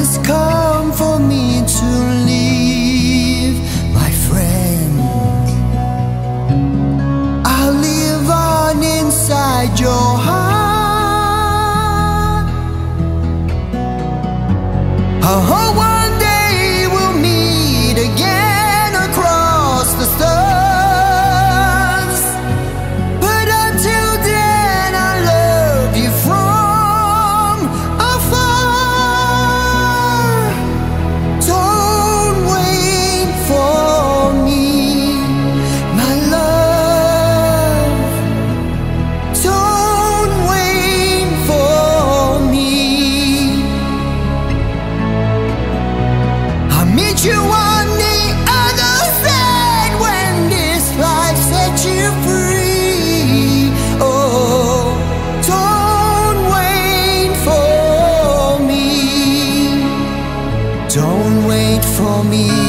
has come for me to me.